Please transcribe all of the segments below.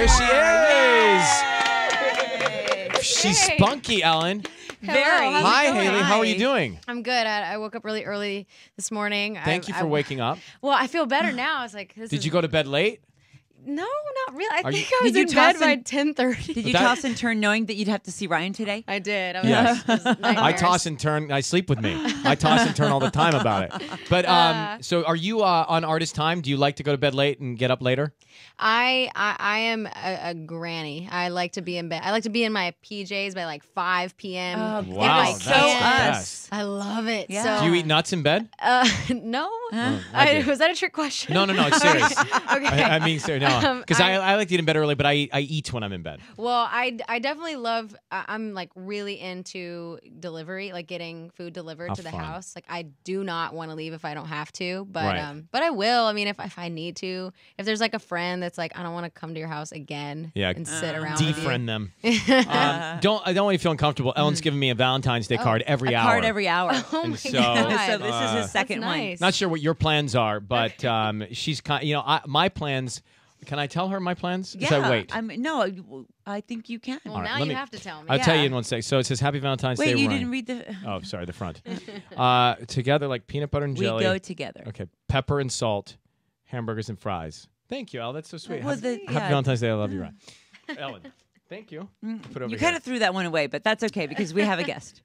Here she is. She's spunky, Ellen. Very. Hi. Hayley. How are you doing? I'm good. I, I woke up really early this morning. Thank I, you for I, waking up. Well, I feel better now. I was like, this Did is- you go to bed late? No, not really. I Are you- think I was Did you in bed toss by and- ten thirty. Did you That- toss and turn knowing that you'd have to see Ryan today? I did. I was, Yes. it was I nightmares. toss and turn. I sleep with me. I toss and turn all the time about it. But um, Uh. so are you uh, on artist time? Do you like to go to bed late and get up later? I, I I am a, a granny. I like to be in bed. I like to be in my PJs by like five p.m. Oh, if Wow, I that's so the can. us. best. I love it. Yeah. So, Do you eat nuts in bed? Uh, no. Huh? I I, do. was that a trick question? No, no, no. It's serious. okay. I, I mean, serious. No, Um, because I, I- I like to eat in bed early, but I, I eat when I'm in bed. Well, I, I definitely love. I- I'm like really into delivery, like getting food delivered How to the fun. house. Like I do not want to leave if I don't have to, but Right. um, but I will. I mean, if if I need to, if there's like a friend that's like, I don't want to come to your house again, Yeah, and sit Uh, around. Defriend them. Um, don't I don't want you to feel uncomfortable. Ellen's giving me a Valentine's Day Oh, card every a hour. card every hour. oh my so- god! so this is Uh, his second That's one. Not sure what your plans are, but um, she's kind. You know, I, my plans. Can I tell her my plans? Yeah. Should I wait? I'm, no, I think you can. Well, All right, now let you me- have to tell me. I'll tell you in one sec. So it says Happy Valentine's Wait, Day. you Ryan. didn't read the. Oh, sorry, the front. uh, together like peanut butter and we jelly. go together. okay, pepper and salt, hamburgers and fries. Thank you, Al. That's so sweet. Well, happy, the- happy yeah. Valentine's Day. I love you, Ryan. Ellen, thank you. Mm, Put over You here. kind of threw that one away, but that's okay because we have a guest.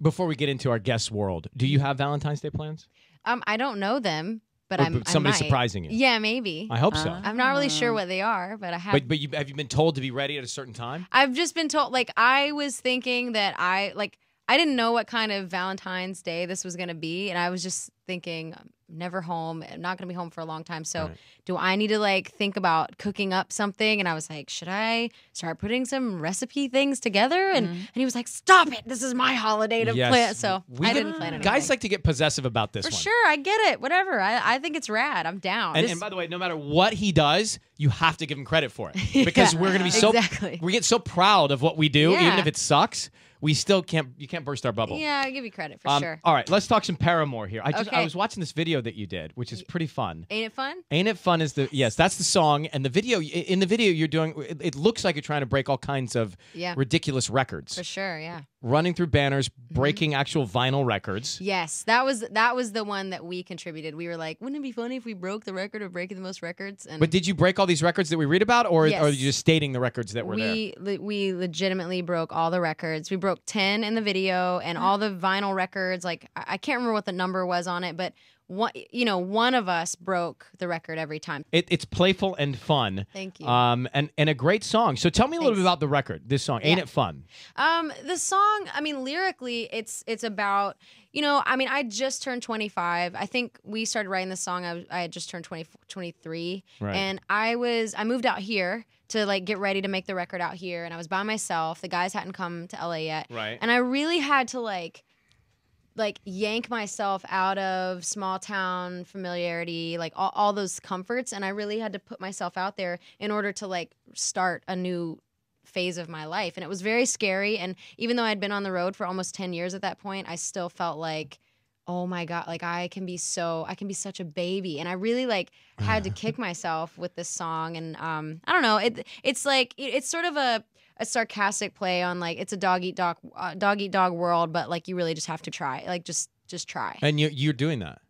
Before we get into our guest world, do you have Valentine's Day plans? Um, I don't know them, but Or I'm somebody surprising you. Yeah, maybe. I hope so. Uh, I'm not really sure what they are, but I have. but but you, have you been told to be ready at a certain time? I've just been told. Like I was thinking that I like I didn't know what kind of Valentine's Day this was gonna be, and I was just thinking, I'm never home. I'm not gonna be home for a long time. So Right. do I need to like think about cooking up something? And I was like, should I start putting some recipe things together? And Mhm. and he was like, stop it. This is my holiday to Yes. plan. So We I get- didn't plan anything. Guys like to get possessive about this for one. sure. I get it. Whatever. I, I think it's rad. I'm down. And, This- and by the way, no matter what he does, you have to give him credit for it because Yeah, we're gonna be so exactly. we get so proud of what we do, even if it sucks. We still can't. You can't burst our bubble. yeah, I give you credit for Um, sure. All right, let's talk some Paramore here. I just I was watching this video that you did, which is pretty fun. Ain't it fun? Ain't it fun? Is the yes? That's the song, and the video. In the video, you're doing. It, it looks like you're trying to break all kinds of Yeah. ridiculous records, For sure. Yeah. Running through banners, Mm-hmm. breaking actual vinyl records. Yes, that was that was the one that we contributed. We were like, wouldn't it be funny if we broke the record of breaking the most records? And But did you break all these records that we read about, or, or are you just stating the records that were there? we le- we legitimately broke all the records. We broke ten in the video and all the vinyl records. Like I I can't remember what the number was on it, but one you know one of us broke the record every time. It, it's playful and fun. Thank you. Um, and, and a great song. So tell me a little bit about the record, this song. Ain't Yeah. it fun? Um, the song, I mean, lyrically, it's it's about you know, I mean, I just turned 25. I think we started writing this song. I, was- I had just turned 20, 23, Right. and I was I moved out here to like get ready to make the record out here, and I was by myself. The guys hadn't come to LA yet, Right. and I really had to like like yank myself out of small town familiarity like all, all those comforts and i really had to put myself out there in order to like start a new phase of my life. And it was very scary and even though i'd been on the road for almost 10 years at that point i still felt like oh my god like i can be so i can be such a baby. And i really like had to kick myself with this song and um i don't know it it's like it, it's sort of a a sarcastic play on like it's a dog eat dog uh, dog eat dog world but like you really just have to try like just just try And you, you're doing that.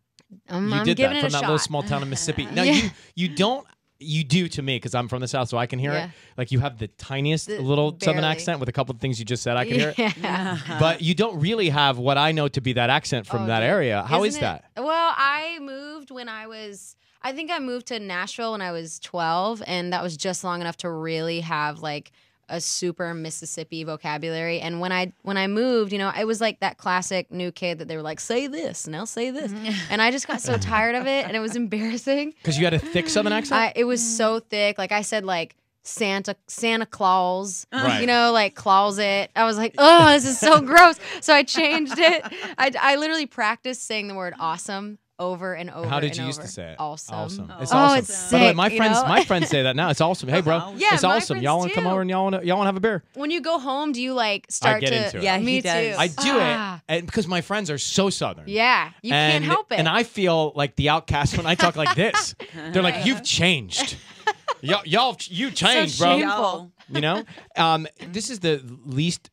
um, you i'm did that from that shot little small town in Mississippi. Now Yeah. you you don't you do to me because I'm from the south, so I can hear Yeah. it. Like you have the tiniest The- little southern accent with a couple of things you just said. I can hear it. yeah. But you don't really have what I know to be that accent from Oh, that dude. area. How is Isn't that? it- Well, I moved when I was. I think I moved to Nashville when I was 12, and that was just long enough to really have like a super Mississippi vocabulary. And when I when I moved, you know, I was like that classic new kid that they were like, "Say this," and I'll say this, mm-hmm. and I just got so tired of it, and it was embarrassing. Because you had a thick southern accent. I, it was so thick. Like I said, like Santa Santa Claus. Uh-huh. Right. You know, like closet. I was like, oh, this is so gross. So I changed it. I, I literally practiced saying the word awesome over and over. How did and you used over. to say it? Awesome. Awesome. Oh. It's Oh, awesome. it's By the way, my friends, know? my friends say that now. It's awesome. Hey, bro. awesome. Yeah, it's awesome. Y'all want to come over and y'all want to y'all want to have a beer? When you go home, do you like start get to? into it. Yeah, me does. too. I do Ah. it, and because my friends are so southern. Yeah, you and, can't help it. And I feel like the outcast when I talk like this. They're like, "You've changed." y'all, y'all, you changed, So bro. shameful. You know, um, this is the least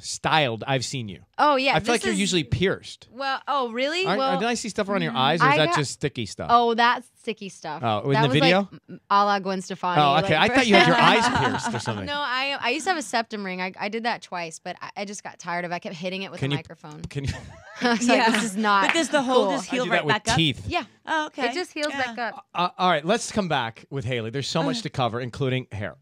styled I've seen you. Oh yeah. I feel like this you're is- usually pierced. Well, oh really? Aren't- well, did I see stuff around your mm, eyes, or is I that got- just sticky stuff? oh, that's sticky stuff. Oh, in that the was video? like m- a la Gwen Stefani. Oh, okay. like- I thought you had your eyes pierced or something. No, I I used to have a septum ring. I, I did that twice, but I, I just got tired of. it. I kept hitting it with Can a you- microphone. Can you? I was like, this is not. But does the hole cool. just I heal do right that with back up? teeth. Yeah, Oh, okay. it just heals Yeah. back up. Uh, all right, let's come back with Hayley. There's so much to cover, including hair.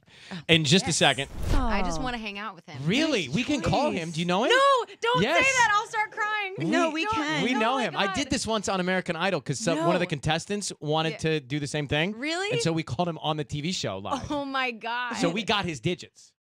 In just a second. I just Oh. want to hang out with him. Really, we can call him. Do you know him? No, don't Yes. say that. I'll start crying. No, we can. We Oh know my him. I did this once on American Idol because one of the contestants wanted Yeah. to do the same thing. Really? And so we called him on the TV show live. Oh my god. so we got his digits.